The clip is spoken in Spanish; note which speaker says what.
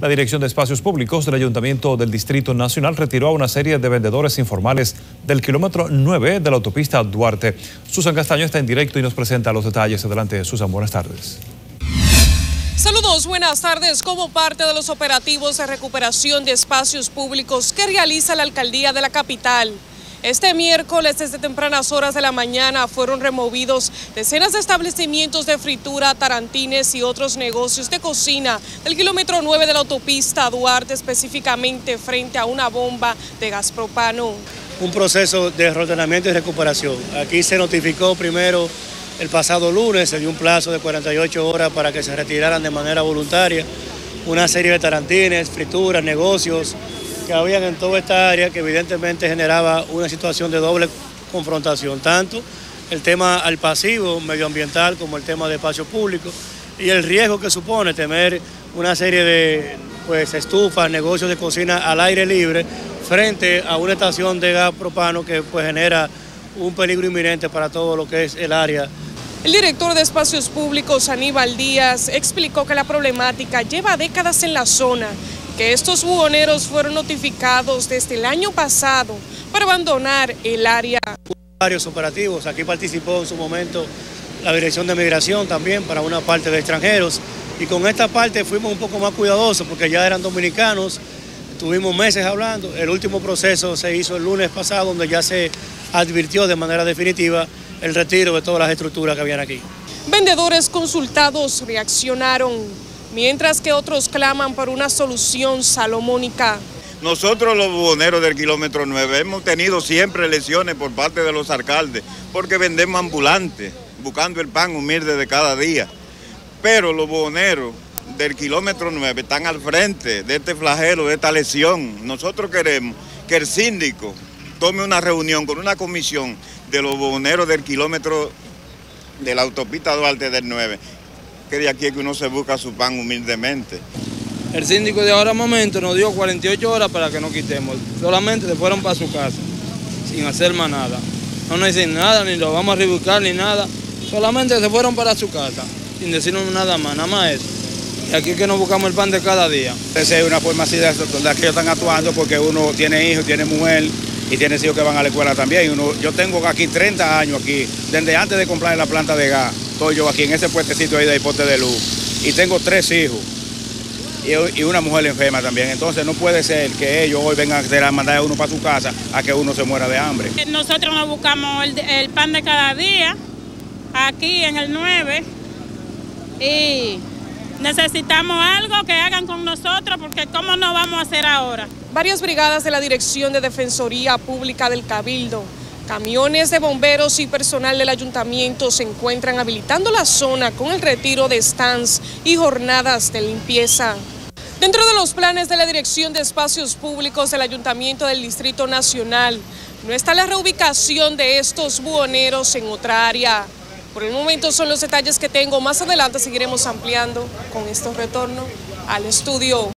Speaker 1: La Dirección de Espacios Públicos del Ayuntamiento del Distrito Nacional retiró a una serie de vendedores informales del kilómetro 9 de la autopista Duarte. Susan Castaño está en directo y nos presenta los detalles. Adelante, Susan, buenas tardes.
Speaker 2: Saludos, buenas tardes. Como parte de los operativos de recuperación de espacios públicos que realiza la alcaldía de la capital, este miércoles, desde tempranas horas de la mañana, fueron removidos decenas de establecimientos de fritura, tarantines y otros negocios de cocina del kilómetro 9 de la autopista Duarte, específicamente frente a una bomba de gas propano.
Speaker 3: Un proceso de ordenamiento y recuperación. Aquí se notificó primero el pasado lunes, se dio un plazo de 48 horas para que se retiraran de manera voluntaria una serie de tarantines, frituras, negocios, que habían en toda esta área que evidentemente generaba una situación de doble confrontación, tanto el tema al pasivo medioambiental como el tema de espacio público y el riesgo que supone tener una serie de pues, estufas, negocios de cocina al aire libre frente a una estación de gas propano que pues, genera un peligro inminente para todo lo que es el área.
Speaker 2: El director de Espacios Públicos, Aníbal Díaz, explicó que la problemática lleva décadas en la zona que estos buhoneros fueron notificados desde el año pasado para abandonar el área.
Speaker 3: Varios operativos, aquí participó en su momento la Dirección de Migración también para una parte de extranjeros y con esta parte fuimos un poco más cuidadosos porque ya eran dominicanos, tuvimos meses hablando, el último proceso se hizo el lunes pasado donde ya se advirtió de manera definitiva el retiro de todas las estructuras que habían aquí.
Speaker 2: Vendedores consultados reaccionaron mientras que otros claman por una solución salomónica.
Speaker 4: Nosotros los buhoneros del kilómetro 9 hemos tenido siempre lesiones por parte de los alcaldes porque vendemos ambulantes, buscando el pan humilde de cada día. Pero los buhoneros del kilómetro 9 están al frente de este flagelo, de esta lesión. Nosotros queremos que el síndico tome una reunión con una comisión de los buhoneros del kilómetro de la autopista Duarte del 9 que de aquí es que uno se busca su pan humildemente.
Speaker 5: El síndico de ahora momento nos dio 48 horas para que nos quitemos. Solamente se fueron para su casa, sin hacer más nada. No nos dicen nada, ni lo vamos a rebuscar, ni nada. Solamente se fueron para su casa, sin decirnos nada más, nada más eso. Y aquí es que nos buscamos el pan de cada día.
Speaker 6: Esa es una forma así de donde aquí están actuando porque uno tiene hijos, tiene mujer y tiene hijos que van a la escuela también. uno, yo tengo aquí 30 años aquí, desde antes de comprar la planta de gas estoy yo aquí en ese puestecito ahí de hipote de luz y tengo tres hijos y, una mujer enferma también. Entonces no puede ser que ellos hoy vengan a mandar a uno para su casa a que uno se muera de hambre.
Speaker 7: Nosotros nos buscamos el, pan de cada día aquí en el 9 y necesitamos algo que hagan con nosotros porque ¿cómo no vamos a hacer ahora?
Speaker 2: Varias brigadas de la Dirección de Defensoría Pública del Cabildo Camiones de bomberos y personal del ayuntamiento se encuentran habilitando la zona con el retiro de stands y jornadas de limpieza. Dentro de los planes de la Dirección de Espacios Públicos del Ayuntamiento del Distrito Nacional, no está la reubicación de estos buhoneros en otra área. Por el momento son los detalles que tengo. Más adelante seguiremos ampliando con estos retornos al estudio.